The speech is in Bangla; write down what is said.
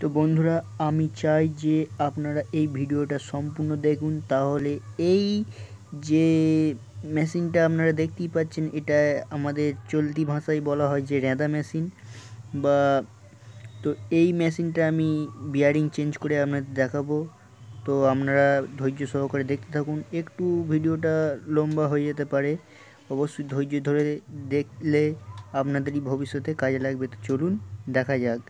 তো বন্ধুরা, আমি চাই যে আপনারা এই ভিডিওটা সম্পূর্ণ দেখুন। তাহলে এই যে মেশিনটা আপনারা দেখতেই পাচ্ছেন, এটা আমাদের চলতি ভাষায় বলা হয় যে রেঁদা মেশিন বা তো এই মেশিনটা আমি বিয়ারিং চেঞ্জ করে আপনাদের দেখাবো। তো আপনারা ধৈর্য সহকারে দেখতে থাকুন। একটু ভিডিওটা লম্বা হয়ে যেতে পারে। অবশ্যই ধৈর্য ধরে দেখলে আপনাদেরই ভবিষ্যতে কাজে লাগবে। তো চলুন, দেখা যাক।